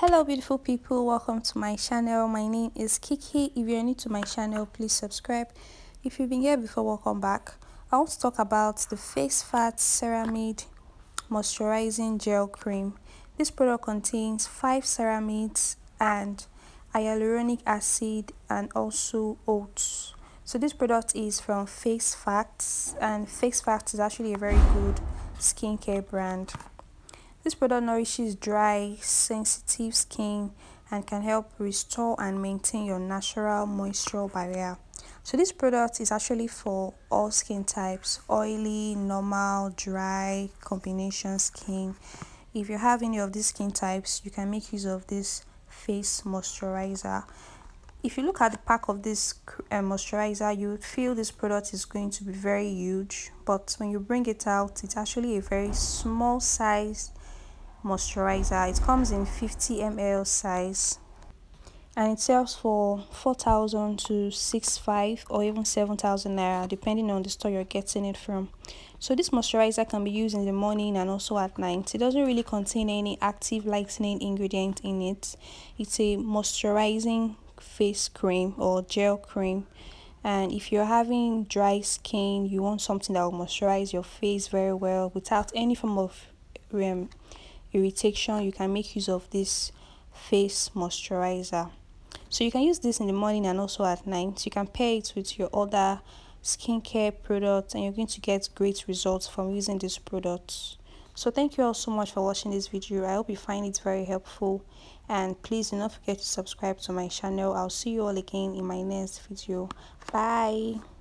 hello beautiful people. Welcome to my channel. My name is kiki. If you're new to my channel please subscribe. If you've been here before welcome back. I want to talk about the FaceFacts ceramide moisturizing gel cream. This product contains five ceramides and hyaluronic acid and also oats. So this product is from FaceFacts and FaceFacts is actually a very good skincare brand this product nourishes dry, sensitive skin and can help restore and maintain your natural moisture barrier. So this product is actually for all skin types, oily, normal, dry, combination skin. If you have any of these skin types, you can make use of this face moisturizer. If you look at the pack of this uh, moisturizer, you would feel this product is going to be very huge. But when you bring it out, it's actually a very small size moisturizer. It comes in 50 ml size and it sells for 4000 to 65 or even 7000 naira depending on the store you're getting it from. So this moisturizer can be used in the morning and also at night. It doesn't really contain any active lightening ingredient in it. It's a moisturizing face cream or gel cream. And if you're having dry skin you want something that will moisturize your face very well without any form of um, irritation you can make use of this face moisturizer. So you can use this in the morning and also at night. You can pair it with your other skincare products and you're going to get great results from using this product so thank you all so much for watching this video. I hope you find it very helpful. And please do not forget to subscribe to my channel. I'll see you all again in my next video. Bye